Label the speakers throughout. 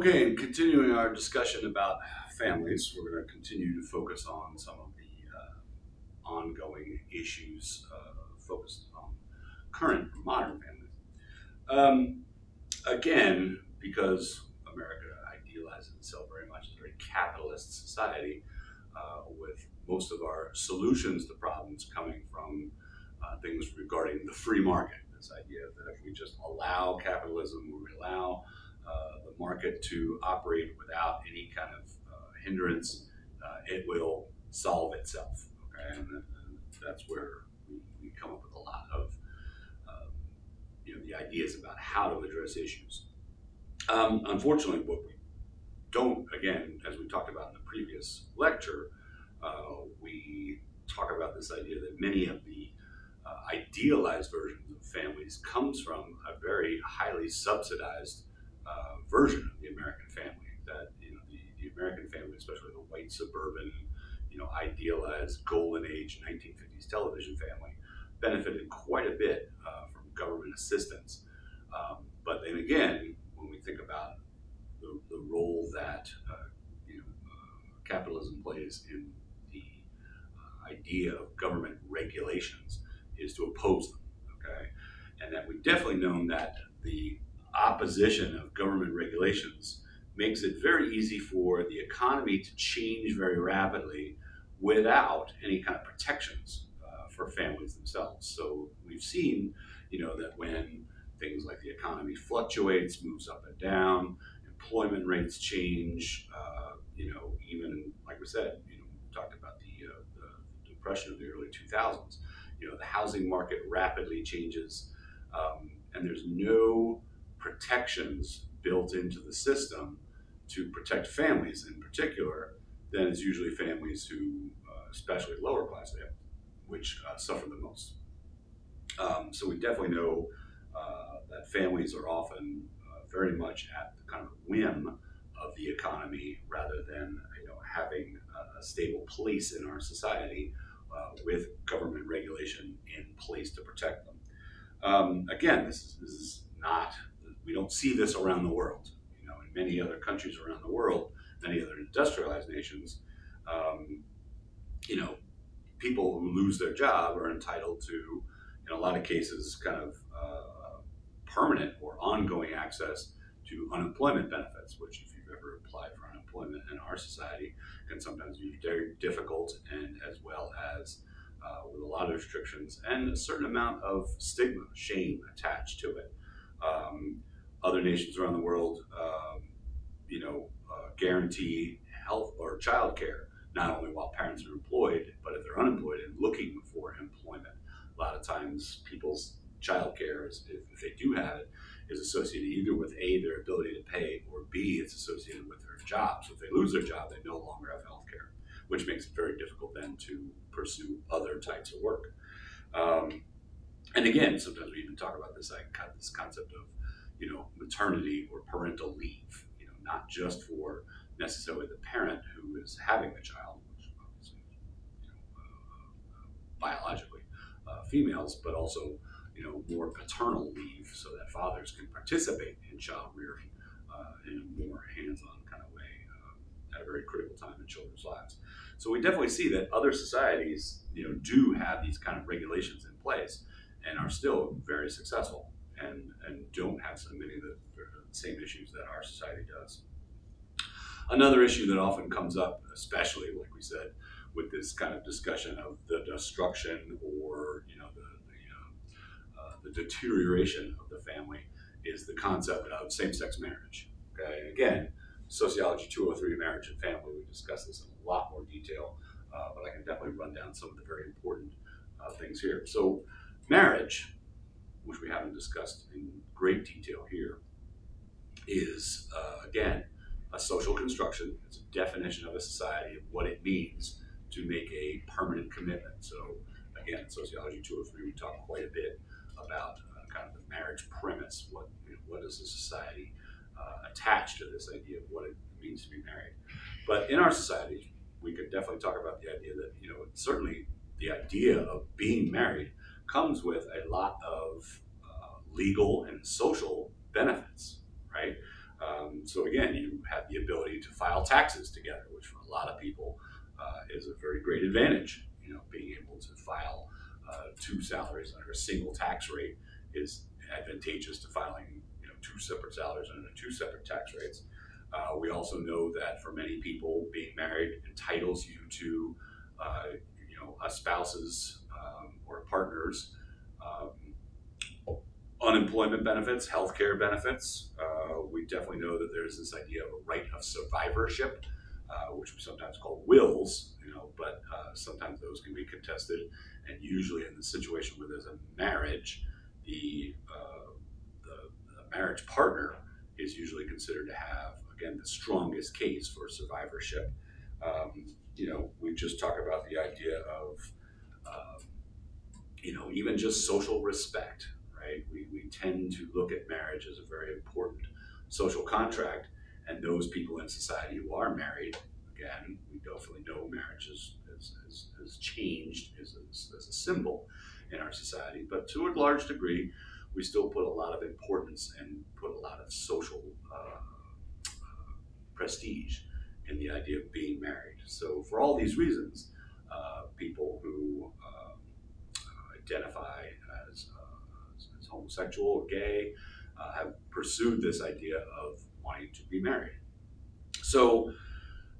Speaker 1: Okay, and continuing our discussion about families, we're going to continue to focus on some of the uh, ongoing issues uh, focused on current modern families. Um, again, because America idealizes itself very much as a very capitalist society, uh, with most of our solutions to problems coming from uh, things regarding the free market. This idea that if we just allow capitalism, we allow the market to operate without any kind of uh, hindrance, uh, it will solve itself. Okay, and, and that's where we, we, come up with a lot of um, you know the ideas about how to address issues. Um, unfortunately, what we don't, again, as we talked about in the previous lecture, uh, we talk about this idea that many of the uh, idealized versions of families comes from a very highly subsidized uh, version of the American family. That you know, the, the American family, especially the white suburban, you know, idealized golden age 1950s television family, benefited quite a bit uh, from government assistance. Um, but then again, when we think about the, the role that uh, you know, uh, capitalism plays in the uh, idea of government regulations, is to oppose them. Okay, and that we've definitely known that the opposition of government regulations makes it very easy for the economy to change very rapidly without any kind of protections uh, for families themselves. So we've seen, you know, that when things like the economy fluctuates, moves up and down, employment rates change, uh, you know, even like we said, you know, we talked about the, uh, the depression of the early 2000s. You know, the housing market rapidly changes, um, and there's no protections built into the system to protect families in particular, then it's usually families who, uh, especially lower class which uh, suffer the most. Um, so we definitely know uh, that families are often uh, very much at the kind of whim of the economy rather than you know having a, a stable place in our society uh, with government regulation in place to protect them. Um, again, this is, this is not we don't see this around the world. You know, in many other countries around the world, many other industrialized nations, um, you know, people who lose their job are entitled to, in a lot of cases, kind of uh, permanent or ongoing access to unemployment benefits, which, if you've ever applied for unemployment in our society, can sometimes be very difficult, and as well as uh, with a lot of restrictions and a certain amount of stigma, shame attached to it. Um, other nations around the world, um, you know, uh, guarantee health or child care, not only while parents are employed, but if they're unemployed and looking for employment. A lot of times people's child care, is, if, if they do have it, is associated either with A, their ability to pay, or B, it's associated with their job. So if they lose their job, they no longer have health care, which makes it very difficult then to pursue other types of work. Um, and again, sometimes we even talk about this, like, this concept of you know, maternity or parental leave, you know, not just for necessarily the parent who is having the child, which obviously, you know, uh, uh, biologically uh, females, but also, you know, more paternal leave so that fathers can participate in child rearing uh, in a more hands-on kind of way um, at a very critical time in children's lives. So we definitely see that other societies, you know, do have these kind of regulations in place and are still very successful and, and don't have so many of the, same issues that our society does. Another issue that often comes up, especially like we said, with this kind of discussion of the destruction or you know the the, uh, uh, the deterioration of the family, is the concept of same-sex marriage. Okay, again, sociology 203, marriage and family. We discuss this in a lot more detail, uh, but I can definitely run down some of the very important uh, things here. So, marriage which we haven't discussed in great detail here, is uh, again a social construction. It's a definition of a society of what it means to make a permanent commitment. So, again, in Sociology 203, we talk quite a bit about uh, kind of the marriage premise. What you know, what is a society uh, attached to this idea of what it means to be married? But in our society, we could definitely talk about the idea that you know certainly the idea of being married comes with a lot of uh, legal and social benefits, right? Um, so again, you have the ability to file taxes together, which for a lot of people uh, is a very great advantage. You know, being able to file uh, two salaries under a single tax rate is advantageous to filing you know two separate salaries under two separate tax rates. Uh, we also know that for many people, being married entitles you to uh, know a spouse's um, or partner's um, unemployment benefits, health care benefits. Uh, we definitely know that there's this idea of a right of survivorship, uh, which we sometimes call wills, you know, but uh, sometimes those can be contested. And usually in the situation where there's a marriage, the, uh, the, the marriage partner is usually considered to have, again, the strongest case for survivorship. Um, you know, we just talk about the idea of, um, you know, even just social respect right? We, we tend to look at marriage as a very important social contract, and those people in society who are married, again, we definitely know marriage has, has, has, has changed as, as a symbol in our society, but to a large degree, we still put a lot of importance and put a lot of social uh, uh, prestige in the idea of being married. So, for all these reasons, uh, people who um, identify as homosexual or gay, uh, have pursued this idea of wanting to be married. So,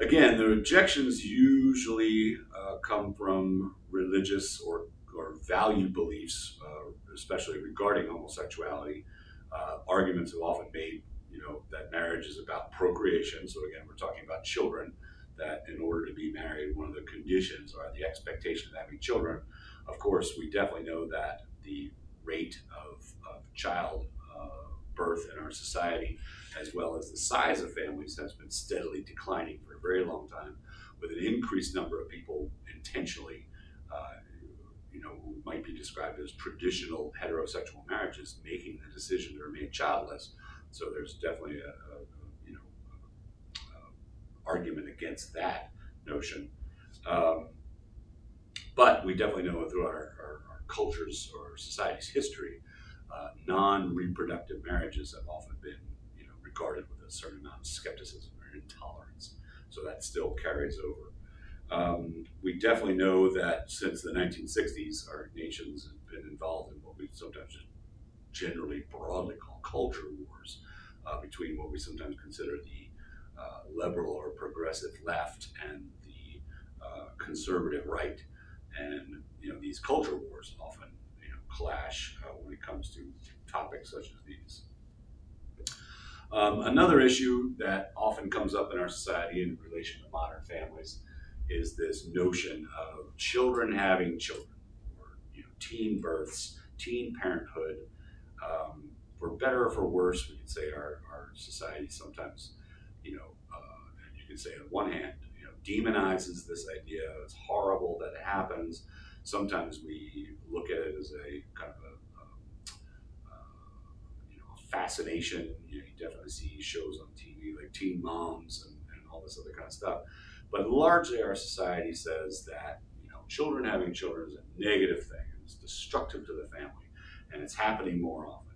Speaker 1: again, the objections usually uh, come from religious or, or value beliefs, uh, especially regarding homosexuality. Uh, arguments have often made, you know, that marriage is about procreation. So, again, we're talking about children. That in order to be married, one of the conditions or the expectation of having children. Of course, we definitely know that the rate of, of child uh, birth in our society, as well as the size of families, has been steadily declining for a very long time, with an increased number of people intentionally, uh, you know, who might be described as traditional heterosexual marriages, making the decision to remain childless. So there's definitely a, a, you know a, argument against that notion. Um, but we definitely know through our, our, our cultures or society's history, uh, non-reproductive marriages have often been, you know, regarded with a certain amount of skepticism or intolerance. So that still carries over. Um, we definitely know that since the 1960s, our nations have been involved in what we sometimes just generally broadly call culture wars uh, between what we sometimes consider the uh, liberal or progressive left and the uh, conservative right. And you know these culture wars often you know clash uh, when it comes to topics such as these. Um, another issue that often comes up in our society in relation to modern families is this notion of children having children, or you know, teen births, teen parenthood. Um, for better or for worse, we could say our, our society sometimes, you know, uh, you could say on one hand, you know, demonizes this idea. It's horrible that it happens sometimes we look at it as a kind of a, a uh, you know fascination. You know, you definitely see shows on TV like Teen Moms and, and all this other kind of stuff. But largely, our society says that you know children having children is a negative thing. It's destructive to the family, and it's happening more often.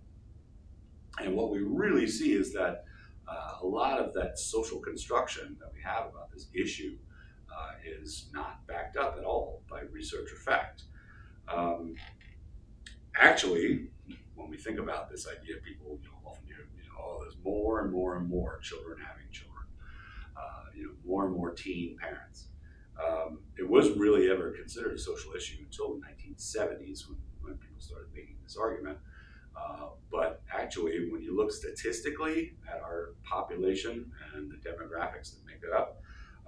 Speaker 1: And what we really see is that uh, a lot of that social construction that we have about this issue uh, is not backed up at all by research or fact. Um, actually, when we think about this idea, people you know, often hear, you know, oh, there's more and more and more children having children, uh, you know, more and more teen parents. Um, it wasn't really ever considered a social issue until the 1970s when, when people started making this argument. Uh, but actually, when you look statistically at our population and the demographics that make it up,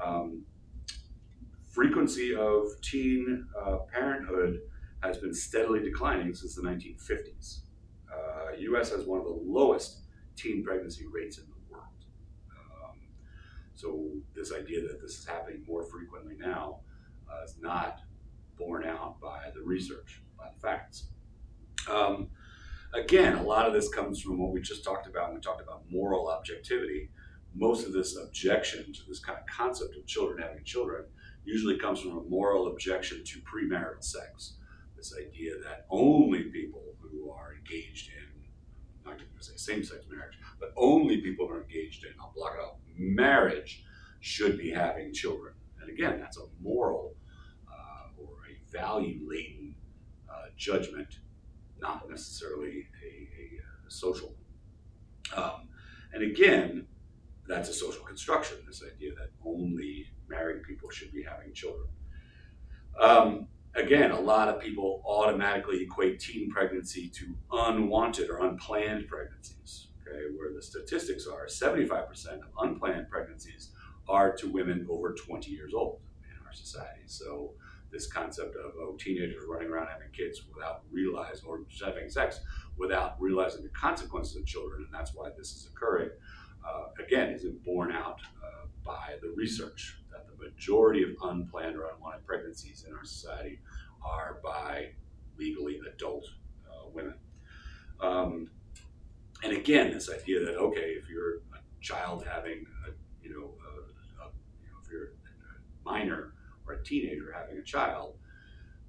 Speaker 1: um, frequency of teen uh, parenthood has been steadily declining since the 1950s. Uh, U.S. has one of the lowest teen pregnancy rates in the world. Um, so this idea that this is happening more frequently now uh, is not borne out by the research, facts. Um, again, a lot of this comes from what we just talked about. When we talked about moral objectivity. Most of this objection to this kind of concept of children having children usually comes from a moral objection to premarital sex. This idea that only people who are engaged in, I'm not going to say same-sex marriage, but only people who are engaged in, I'll block it out, marriage should be having children. And again, that's a moral uh, or a value-laden uh, judgment, not necessarily a, a, a social one. Um, and again, that's a social construction, this idea that only married people should be having children. Um, again, a lot of people automatically equate teen pregnancy to unwanted or unplanned pregnancies, okay, where the statistics are 75% of unplanned pregnancies are to women over 20 years old in our society. So this concept of oh, teenagers running around having kids without realizing, or having sex without realizing the consequences of children, and that's why this is occurring, uh, again, isn't borne out uh, by the research that the majority of unplanned or unwanted pregnancies in our society are by legally adult uh, women. Um, and again, this idea that okay, if you're a child having, a, you know, a, a, you know, if you're a minor or a teenager having a child,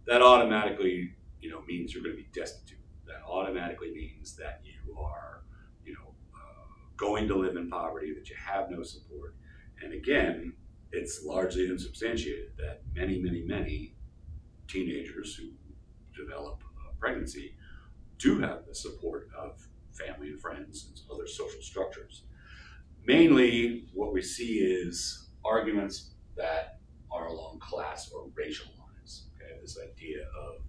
Speaker 1: that automatically, you know, means you're going to be destitute. That automatically means that you are, you know, uh, going to live in poverty, that you have no support. And again, it's largely unsubstantiated that many, many, many teenagers who develop a pregnancy do have the support of family and friends and other social structures. Mainly, what we see is arguments that are along class or racial lines. Okay, this idea of,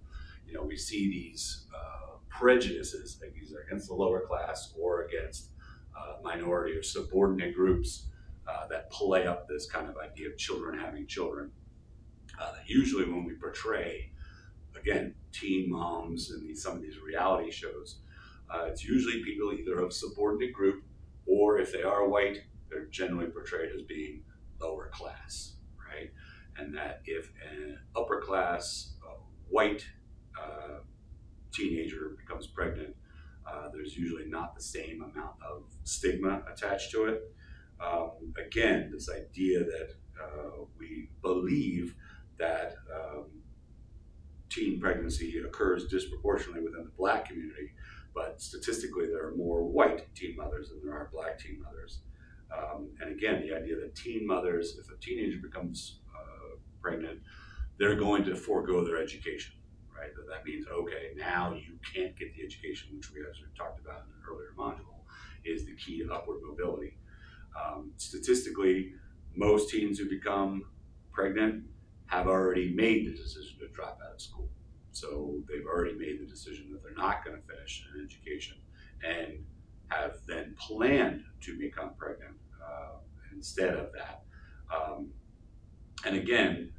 Speaker 1: you know, we see these uh, prejudices like these are against the lower class or against uh, minority or subordinate groups uh, that play up this kind of idea of children having children. Uh, usually, when we portray, again, teen moms in these, some of these reality shows, uh, it's usually people either of subordinate group or if they are white, they're generally portrayed as being lower class, right? That if an upper class uh, white uh, teenager becomes pregnant, uh, there's usually not the same amount of stigma attached to it. Um, again, this idea that uh, we believe that um, teen pregnancy occurs disproportionately within the black community, but statistically there are more white teen mothers than there are black teen mothers. Um, and again, the idea that teen mothers, if a teenager becomes pregnant, they're going to forego their education, right? That, that means, okay, now you can't get the education, which we as we talked about in an earlier module, is the key to upward mobility. Um, statistically, most teens who become pregnant have already made the decision to drop out of school. So they've already made the decision that they're not going to finish an education and have then planned to become pregnant uh, instead of that. Um, and again,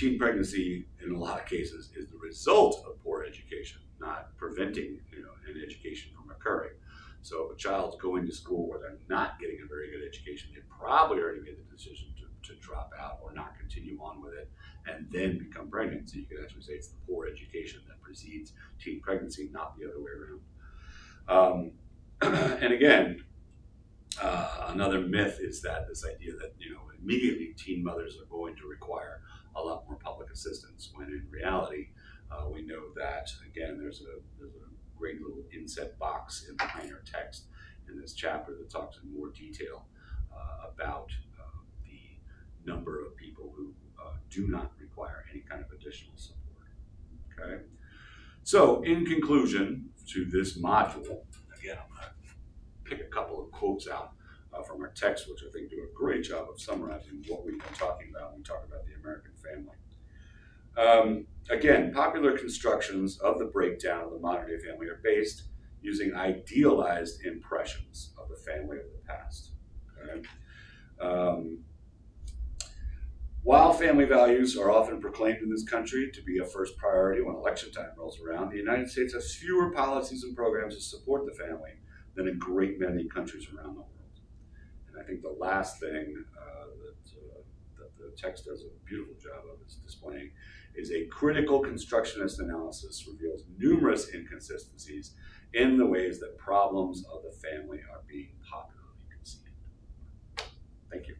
Speaker 1: teen pregnancy in a lot of cases is the result of poor education, not preventing you know, an education from occurring. So if a child's going to school where they're not getting a very good education, they probably already made the decision to, to drop out or not continue on with it and then become pregnant. So you could actually say it's the poor education that precedes teen pregnancy, not the other way around. Um, and again, uh, another myth is that this idea that you know immediately teen mothers are going to require a lot more public assistance, when in reality, uh, we know that again there's a there's a great little inset box in the our text in this chapter that talks in more detail uh, about uh, the number of people who uh, do not require any kind of additional support. Okay? So, in conclusion to this module, again, I'm going to pick a couple of quotes out uh, from our text, which I think do a great job of summarizing what we've been talking about when we talk about the American family. Um, again, popular constructions of the breakdown of the modern day family are based using idealized impressions of the family of the past. Okay? Um, while family values are often proclaimed in this country to be a first priority when election time rolls around, the United States has fewer policies and programs to support the family than a great many countries around the world. I think the last thing uh, that, uh, that the text does a beautiful job of is displaying is a critical constructionist analysis reveals numerous inconsistencies in the ways that problems of the family are being popularly conceived. Thank you.